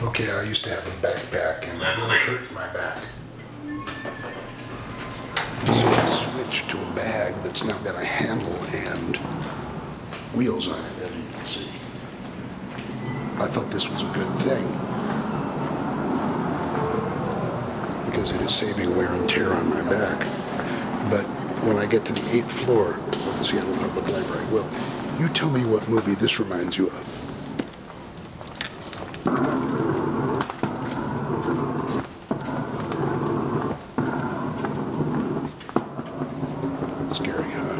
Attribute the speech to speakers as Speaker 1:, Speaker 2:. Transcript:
Speaker 1: Okay, I used to have a backpack and it really hurt my back. So I switched to a bag that's now got a handle and wheels on it, as you can see. I thought this was a good thing. Because it is saving wear and tear on my back. But when I get to the eighth floor of the Seattle Public Library, well, you tell me what movie this reminds you of. scary.